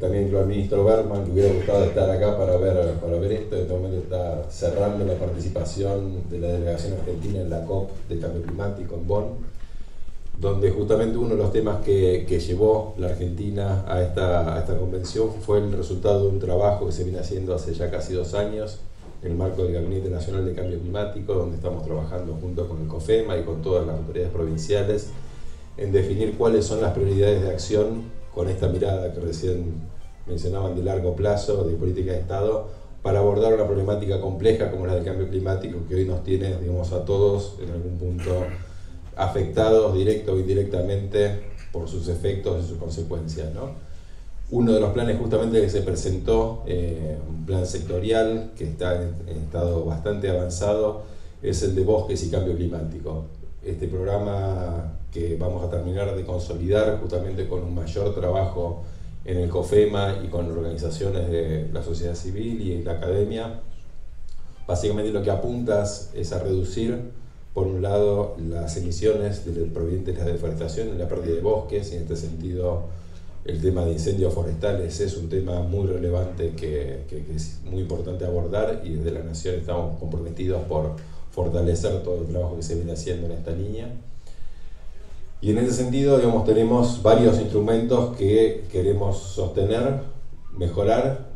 también al ministro Berman, que hubiera gustado estar acá para ver, para ver esto. En este momento está cerrando la participación de la delegación argentina en la COP de cambio climático en Bonn, donde justamente uno de los temas que, que llevó la Argentina a esta, a esta convención fue el resultado de un trabajo que se viene haciendo hace ya casi dos años en el marco del Gabinete Nacional de Cambio Climático, donde estamos trabajando junto con el COFEMA y con todas las autoridades provinciales en definir cuáles son las prioridades de acción con esta mirada que recién mencionaban de largo plazo, de política de Estado, para abordar una problemática compleja como la del cambio climático que hoy nos tiene, digamos, a todos en algún punto afectados directo o indirectamente por sus efectos y sus consecuencias. ¿no? Uno de los planes justamente que se presentó, eh, un plan sectorial que está en, estado bastante avanzado, es el de bosques y cambio climático. Este programa que vamos a terminar de consolidar justamente con un mayor trabajo en el COFEMA y con organizaciones de la sociedad civil y la academia, básicamente lo que apuntas es a reducir, por un lado, las emisiones provenientes de la deforestación y la pérdida de bosques, y en este sentido el tema de incendios forestales es un tema muy relevante que, es muy importante abordar y desde la Nación estamos comprometidos por fortalecer todo el trabajo que se viene haciendo en esta línea. Y en ese sentido, digamos, tenemos varios instrumentos que queremos sostener, mejorar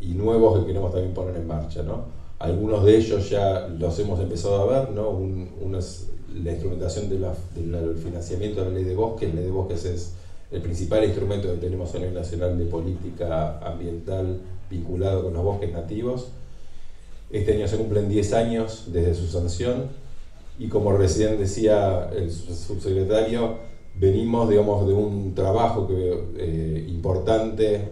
y nuevos que queremos también poner en marcha. ¿no? Algunos de ellos ya los hemos empezado a ver, ¿no? uno es la instrumentación del financiamiento de la ley de bosques. La ley de bosques es el principal instrumento que tenemos a nivel nacional de política ambiental vinculado con los bosques nativos. Este año se cumplen 10 años desde su sanción y como recién decía el subsecretario, venimos digamos, de un trabajo eh, importante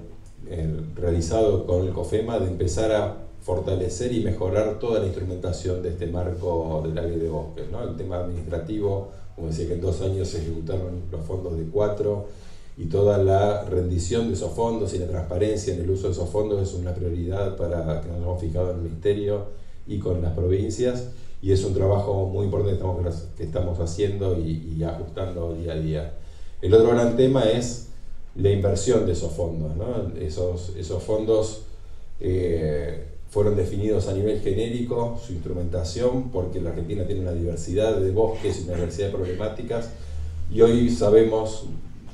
eh, realizado con el COFEMA de empezar a fortalecer y mejorar toda la instrumentación de este marco de la ley de bosques. El tema administrativo, como decía que en dos años se ejecutaron los fondos de cuatro, y toda la rendición de esos fondos y la transparencia en el uso de esos fondos es una prioridad para que nos hemos fijado en el Ministerio y con las provincias y es un trabajo muy importante que estamos, haciendo y, ajustando día a día. El otro gran tema es la inversión de esos fondos. ¿no? Esos, esos fondos eh, fueron definidos a nivel genérico, su instrumentación, porque la Argentina tiene una diversidad de bosques y una diversidad de problemáticas y hoy sabemos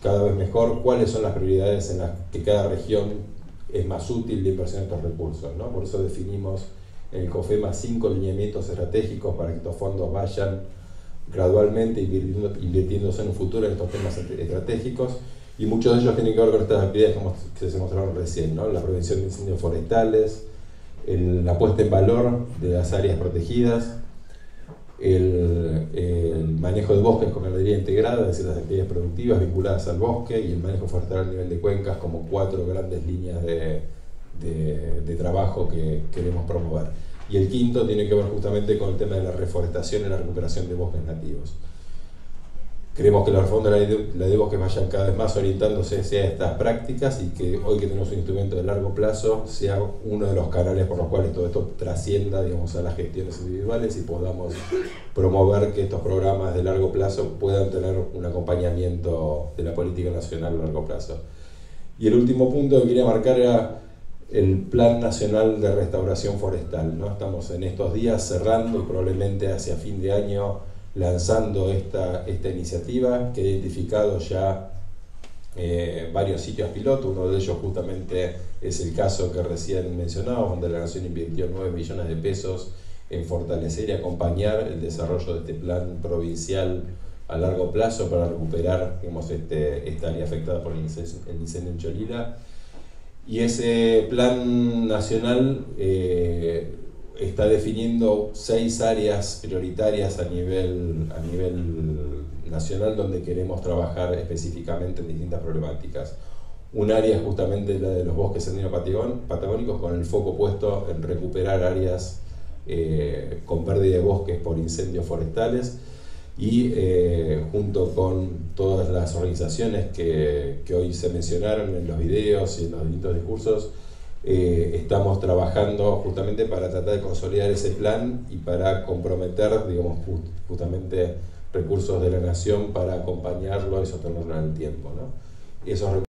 cada vez mejor cuáles son las prioridades en las que cada región es más útil de inversión de estos recursos. ¿no? Por eso definimos en el COFEMA cinco lineamientos estratégicos para que estos fondos vayan gradualmente invirtiéndose en un futuro en estos temas estratégicos y muchos de ellos tienen que ver con estas actividades que se mostraron recién, ¿no? la prevención de incendios forestales, la puesta en valor de las áreas protegidas, el, manejo de bosques con ganadería integrada, es decir, las actividades productivas vinculadas al bosque y el manejo forestal a nivel de cuencas como cuatro grandes líneas de, de, trabajo que queremos promover. Y el quinto tiene que ver justamente con el tema de la reforestación y la recuperación de bosques nativos. Creemos que los fondos de la ley de bosques vayan cada vez más orientándose hacia estas prácticas y que hoy que tenemos un instrumento de largo plazo sea uno de los canales por los cuales todo esto trascienda digamos, a las gestiones individuales y podamos promover que estos programas de largo plazo puedan tener un acompañamiento de la política nacional a largo plazo. Y el último punto que quería marcar era el Plan Nacional de Restauración Forestal. ¿no? Estamos en estos días cerrando y probablemente hacia fin de año lanzando esta, esta iniciativa que ha identificado ya eh, varios sitios pilotos, uno de ellos justamente es el caso que recién mencionaba, donde la Nación invirtió 9 millones de pesos en fortalecer y acompañar el desarrollo de este plan provincial a largo plazo para recuperar digamos, este, esta área afectada por el incendio, en Cholila. Y ese plan nacional eh, está definiendo seis áreas prioritarias a nivel, a nivel nacional donde queremos trabajar específicamente en distintas problemáticas. Un área es justamente la de los bosques andino-patagónicos con el foco puesto en recuperar áreas eh, con pérdida de bosques por incendios forestales y eh, junto con todas las organizaciones que, que hoy se mencionaron en los videos y en los distintos discursos, eh, estamos trabajando justamente para tratar de consolidar ese plan y para comprometer, digamos, justamente recursos de la nación para acompañarlo y sostenerlo en el tiempo. ¿no?